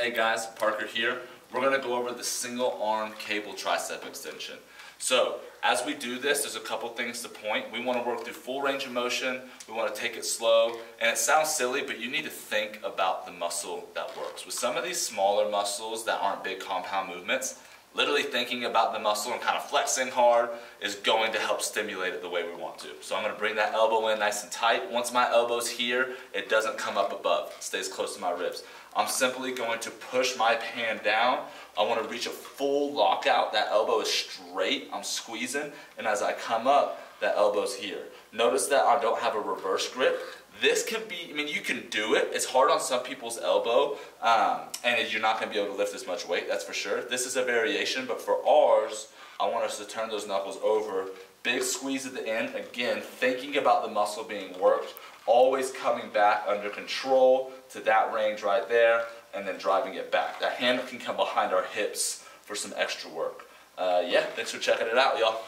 Hey guys, Parker here. We're gonna go over the single arm cable tricep extension. So, as we do this, there's a couple things to point. We wanna work through full range of motion, we wanna take it slow, and it sounds silly, but you need to think about the muscle that works. With some of these smaller muscles that aren't big compound movements, literally thinking about the muscle and kind of flexing hard is going to help stimulate it the way we want to. So I'm going to bring that elbow in nice and tight. Once my elbow's here, it doesn't come up above. It stays close to my ribs. I'm simply going to push my hand down. I want to reach a full lockout. That elbow is straight. I'm squeezing. And as I come up, that elbow's here. Notice that I don't have a reverse grip. This can be, I mean, you can do it. It's hard on some people's elbow, um, and you're not going to be able to lift as much weight, that's for sure. This is a variation, but for ours, I want us to turn those knuckles over. Big squeeze at the end. Again, thinking about the muscle being worked, always coming back under control to that range right there, and then driving it back. That hand can come behind our hips for some extra work. Uh, yeah, thanks for checking it out, y'all.